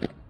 you